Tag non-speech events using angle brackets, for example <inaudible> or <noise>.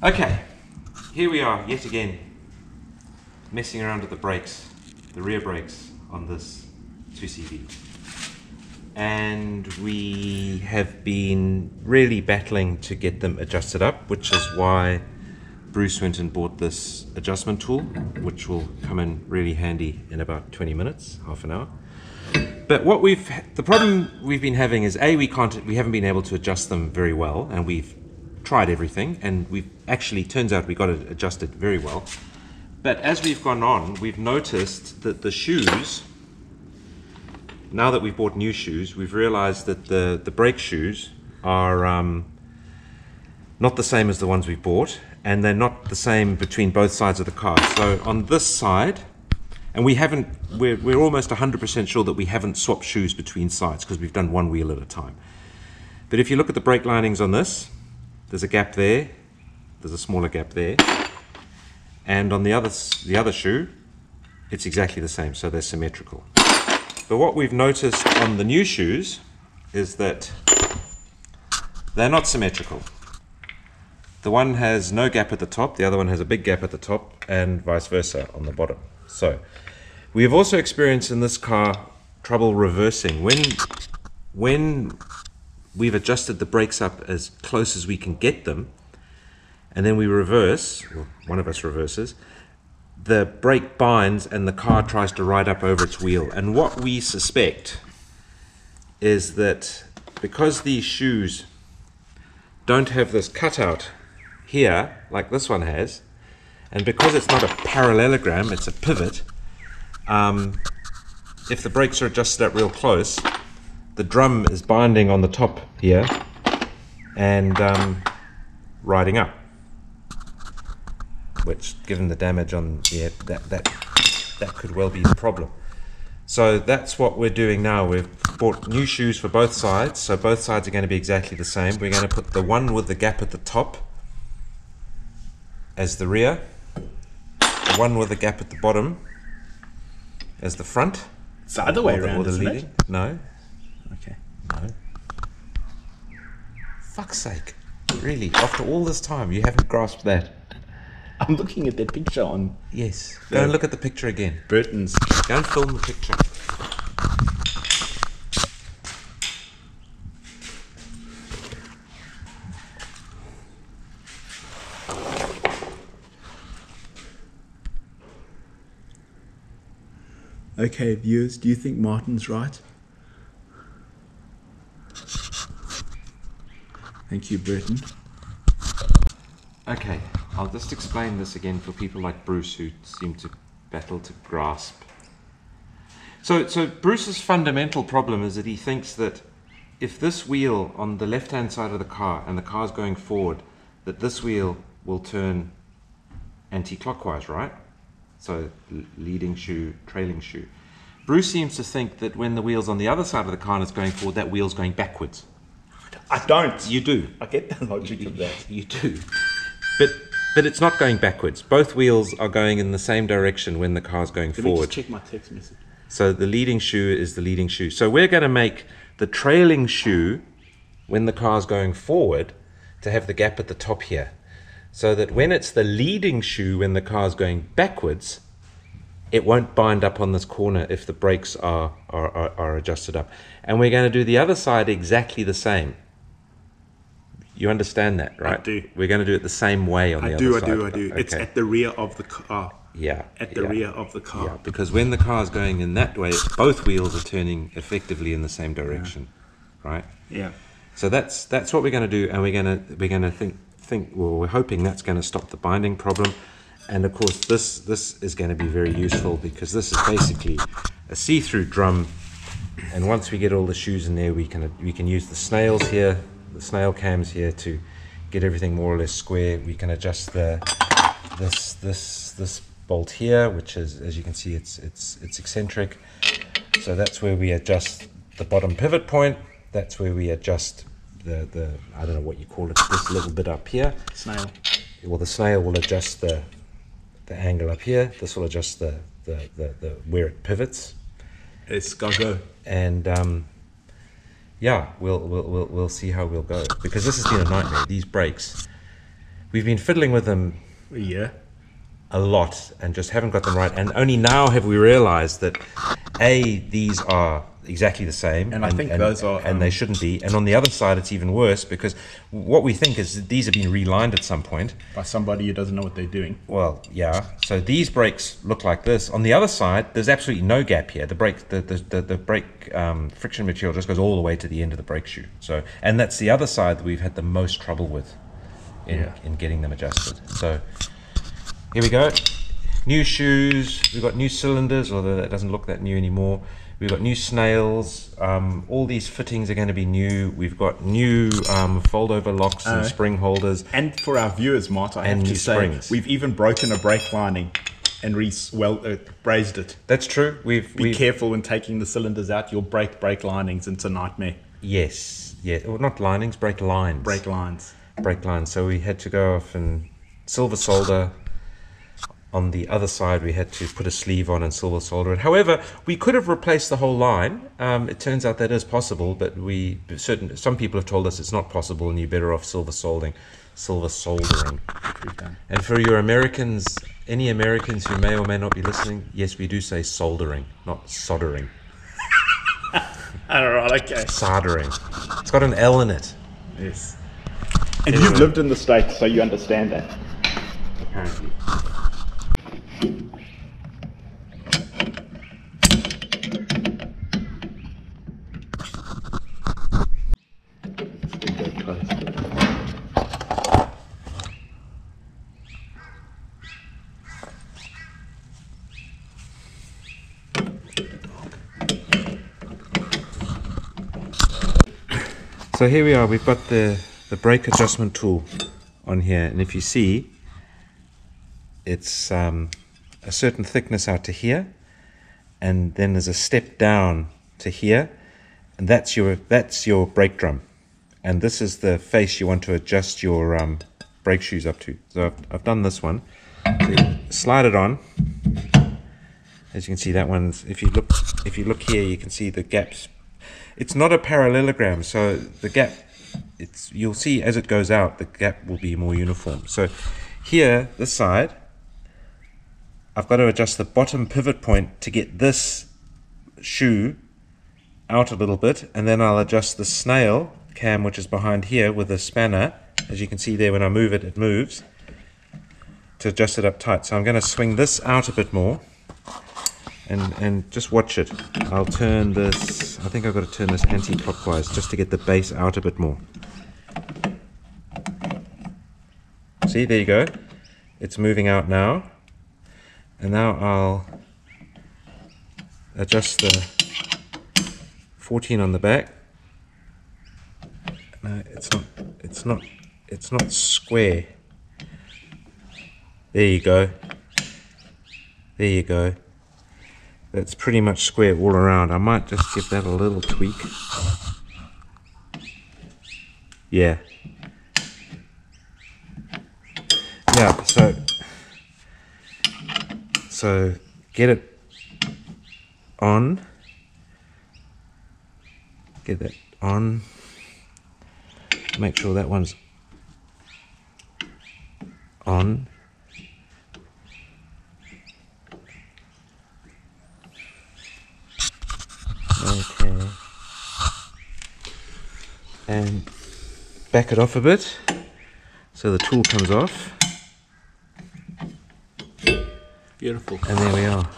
Okay, here we are yet again, messing around with the brakes, the rear brakes on this 2CV. And we have been really battling to get them adjusted up, which is why Bruce went and bought this adjustment tool, which will come in really handy in about 20 minutes, half an hour. But what we've, the problem we've been having is A, we can't, we haven't been able to adjust them very well, and we've tried everything, and we've actually, turns out we got it adjusted very well. But as we've gone on, we've noticed that the shoes, now that we've bought new shoes, we've realized that the, the brake shoes are um, not the same as the ones we bought, and they're not the same between both sides of the car. So on this side, and we haven't, we're, we're almost 100% sure that we haven't swapped shoes between sides because we've done one wheel at a time. But if you look at the brake linings on this, there's a gap there, there's a smaller gap there, and on the other, the other shoe, it's exactly the same, so they're symmetrical. But what we've noticed on the new shoes is that they're not symmetrical. The one has no gap at the top, the other one has a big gap at the top, and vice versa on the bottom. So, we have also experienced in this car trouble reversing. When, when we've adjusted the brakes up as close as we can get them, and then we reverse, one of us reverses, the brake binds and the car tries to ride up over its wheel. And what we suspect is that because these shoes don't have this cutout here, like this one has, and because it's not a parallelogram, it's a pivot, um, if the brakes are adjusted up real close, the drum is binding on the top here and um, riding up. Which, given the damage on yeah, that that that could well be the problem. So that's what we're doing now. We've bought new shoes for both sides, so both sides are going to be exactly the same. We're going to put the one with the gap at the top as the rear, the one with the gap at the bottom as the front. It's the other way around, the isn't leading. it? No, Okay. no. Fuck's sake. Really, after all this time, you haven't grasped that. I'm looking at that picture on Yes. Go and look at the picture again. Burton's. Go and film the picture. Okay, viewers, do you think Martin's right? Thank you, Burton. Okay, I'll just explain this again for people like Bruce who seem to battle to grasp. So, so Bruce's fundamental problem is that he thinks that if this wheel on the left-hand side of the car and the car's going forward, that this wheel will turn anti-clockwise, right? So leading shoe, trailing shoe. Bruce seems to think that when the wheel's on the other side of the car and it's going forward, that wheel's going backwards. I don't. You do. I get the logic of that. You do. But but it's not going backwards. Both wheels are going in the same direction when the car's going Let me forward. just check my text message. So the leading shoe is the leading shoe. So we're going to make the trailing shoe when the car's going forward to have the gap at the top here. So that when it's the leading shoe when the car's going backwards, it won't bind up on this corner if the brakes are, are, are, are adjusted up. And we're going to do the other side exactly the same. You understand that, right? I do. We're going to do it the same way on the I other do, I side. do, I do. It's Okay. at the rear of the car. yeah. At the yeah. rear of the car. Yeah, because when the car is going in that way, both wheels are turning effectively in the same direction, right? Yeah. So that's that's what we're going to do, and we're going to we're going to think think. Well, we're hoping that's going to stop the binding problem, and of course this this is going to be very useful because this is basically a see-through drum, and once we get all the shoes in there, we can we can use the snails here, the snail cams here to get everything more or less square. We can adjust the this this this bolt here, which is as you can see, it's it's it's eccentric. So that's where we adjust the bottom pivot point. That's where we adjust the the I don't know what you call it. This little bit up here. Snail. Well, the snail will adjust the the angle up here. This will adjust the the, the, the where it pivots It's go go. and um, yeah, we'll, we'll we'll we'll see how we'll go because this has been a nightmare. These brakes, we've been fiddling with them Yeah. a lot and just haven't got them right. And only now have we realized that A, these are exactly the same. And I think those are, And um, they shouldn't be. And on the other side, it's even worse because what we think is that these have been relined at some point. By somebody who doesn't know what they're doing. Well, yeah. So these brakes look like this. On the other side, there's absolutely no gap here. The brake, the the, the, the brake um, friction material just goes all the way to the end of the brake shoe. So, and that's the other side that we've had the most trouble with in Yeah. in getting them adjusted. So here we go. New shoes. We've got new cylinders, although that doesn't look that new anymore. We've got new snails. Um, all these fittings are going to be new. We've got new um, fold-over locks and Uh, spring holders. And for our viewers, Mart, I And have to say, springs. we've even broken a brake lining and re well uh, brazed it. That's true. We've Be we've careful when taking the cylinders out. You'll break brake linings. It's a nightmare. Yes, yeah, well, not linings, brake lines. Brake lines. brake lines. So we had to go off and silver solder. On the other side, we had to put a sleeve on and silver solder it. However, we could have replaced the whole line. Um, it turns out that is possible, but we certain some people have told us it's not possible, and you're better off silver soldering, silver soldering. And for your Americans, any Americans who may or may not be listening, yes, we do say soldering, not soldering, <laughs> All right. Okay. soldering. It's got an L in it. Yes. And Anyway. you've lived in the states, so you understand that. apparently. So here we are, we've got the, the brake adjustment tool on here, and if you see, it's um, a certain thickness out to here, and then there's a step down to here, and that's your that's your brake drum, and this is the face you want to adjust your um, brake shoes up to. So I've, I've done this one. So slide it on. As you can see, that one's if you look if you look here, you can see the gaps. It's not a parallelogram, so the gap it's you'll see as it goes out the gap will be more uniform so here this side I've got to adjust the bottom pivot point to get this shoe out a little bit and then I'll adjust the snail cam which is behind here with a spanner as you can see there when I move it it moves to adjust it up tight so I'm going to swing this out a bit more and and just watch it. I'll turn this. I think I've got to turn this anti-clockwise just to get the base out a bit more. See, there you go. It's moving out now, and now I'll adjust the 14 on the back. No, it's not. It's not. It's not square. There you go. There you go. That's pretty much square all around. I might just give that a little tweak. Yeah. Yeah, so so get it on. Get that on. Make sure that one's on. Okay. And back it off a bit so the tool comes off. Beautiful. And there we are.